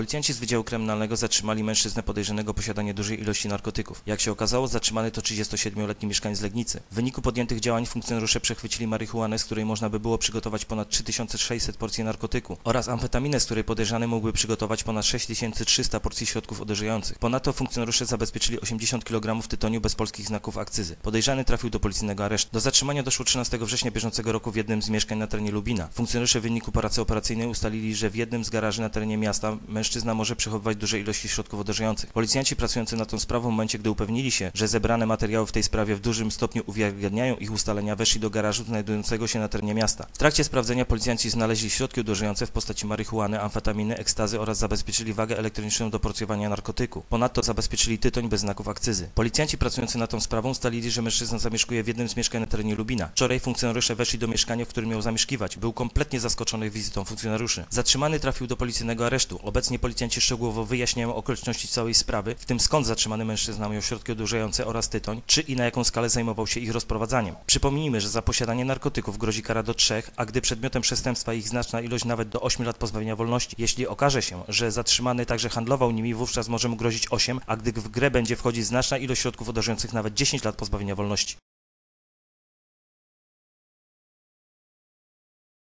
Policjanci z Wydziału Kryminalnego zatrzymali mężczyznę podejrzanego o posiadanie dużej ilości narkotyków. Jak się okazało, zatrzymany to 37-letni mieszkaniec Legnicy. W wyniku podjętych działań funkcjonariusze przechwycili marihuanę, z której można by było przygotować ponad 3600 porcji narkotyku oraz amfetaminę, z której podejrzany mógłby przygotować ponad 6300 porcji środków odurzających. Ponadto funkcjonariusze zabezpieczyli 80 kg tytoniu bez polskich znaków akcyzy. Podejrzany trafił do policyjnego aresztu. Do zatrzymania doszło 13 września bieżącego roku w jednym z mieszkań na terenie Lubina. Funkcjonariusze w wyniku pracy operacyjnej ustalili, że w jednym z garaży na terenie miasta może przechowywać duże ilości środków odurzających. Policjanci pracujący nad tą sprawą w momencie, gdy upewnili się, że zebrane materiały w tej sprawie w dużym stopniu uwiarygadniają ich ustalenia, weszli do garażu znajdującego się na terenie miasta. W trakcie sprawdzenia policjanci znaleźli środki odurzające w postaci marihuany, amfetaminy, ekstazy oraz zabezpieczyli wagę elektroniczną do porcjowania narkotyku. Ponadto zabezpieczyli tytoń bez znaków akcyzy. Policjanci pracujący nad tą sprawą ustalili, że mężczyzna zamieszkuje w jednym z mieszkań na terenie Lubina. Wczoraj funkcjonariusze weszli do mieszkania, w którym miał zamieszkiwać. Był kompletnie zaskoczony wizytą funkcjonariuszy. Zatrzymany trafił do policyjnego aresztu. Obecnie policjanci szczegółowo wyjaśniają okoliczności całej sprawy, w tym skąd zatrzymany mężczyzna miał środki odurzające oraz tytoń, czy i na jaką skalę zajmował się ich rozprowadzaniem. Przypomnijmy, że za posiadanie narkotyków grozi kara do trzech, a gdy przedmiotem przestępstwa ich znaczna ilość nawet do 8 lat pozbawienia wolności. Jeśli okaże się, że zatrzymany także handlował nimi, wówczas może mu grozić 8, a gdy w grę będzie wchodzić znaczna ilość środków odurzających nawet 10 lat pozbawienia wolności.